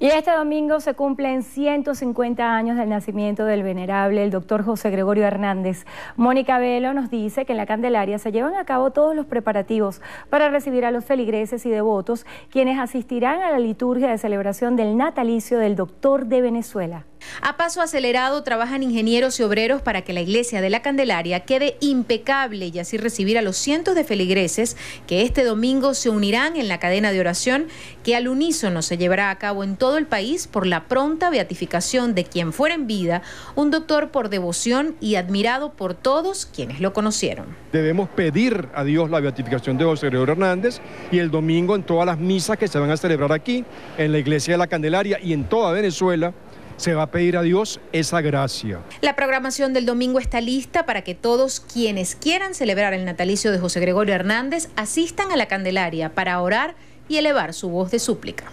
Y este domingo se cumplen 150 años del nacimiento del venerable el doctor José Gregorio Hernández. Mónica Velo nos dice que en la Candelaria se llevan a cabo todos los preparativos para recibir a los feligreses y devotos quienes asistirán a la liturgia de celebración del natalicio del doctor de Venezuela. A paso acelerado trabajan ingenieros y obreros para que la iglesia de la Candelaria quede impecable y así recibir a los cientos de feligreses que este domingo se unirán en la cadena de oración que al unísono se llevará a cabo en todo el país por la pronta beatificación de quien fuera en vida, un doctor por devoción y admirado por todos quienes lo conocieron. Debemos pedir a Dios la beatificación de José Gregorio Hernández y el domingo en todas las misas que se van a celebrar aquí, en la iglesia de la Candelaria y en toda Venezuela se va a pedir a Dios esa gracia. La programación del domingo está lista para que todos quienes quieran celebrar el natalicio de José Gregorio Hernández asistan a la Candelaria para orar y elevar su voz de súplica.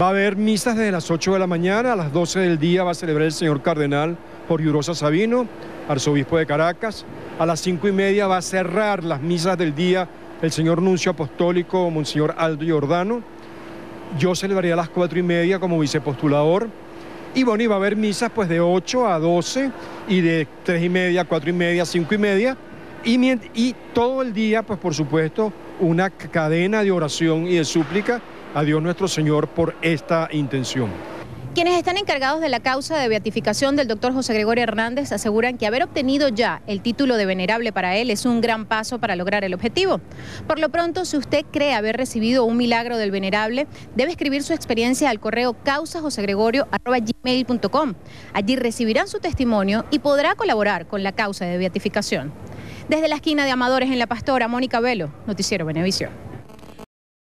Va a haber misas desde las 8 de la mañana, a las 12 del día va a celebrar el señor cardenal Yurosa Sabino, arzobispo de Caracas. A las 5 y media va a cerrar las misas del día el señor nuncio apostólico, Monseñor Aldo Giordano. Yo celebraría a las 4 y media como vicepostulador. Y bueno, iba a haber misas pues de 8 a 12 y de 3 y media, 4 y media, 5 y media. Y, y todo el día, pues por supuesto, una cadena de oración y de súplica a Dios nuestro Señor por esta intención. Quienes están encargados de la causa de beatificación del doctor José Gregorio Hernández aseguran que haber obtenido ya el título de venerable para él es un gran paso para lograr el objetivo. Por lo pronto, si usted cree haber recibido un milagro del venerable, debe escribir su experiencia al correo causajosegregorio.com. Allí recibirán su testimonio y podrá colaborar con la causa de beatificación. Desde la esquina de Amadores en La Pastora, Mónica Velo, Noticiero Benevisión.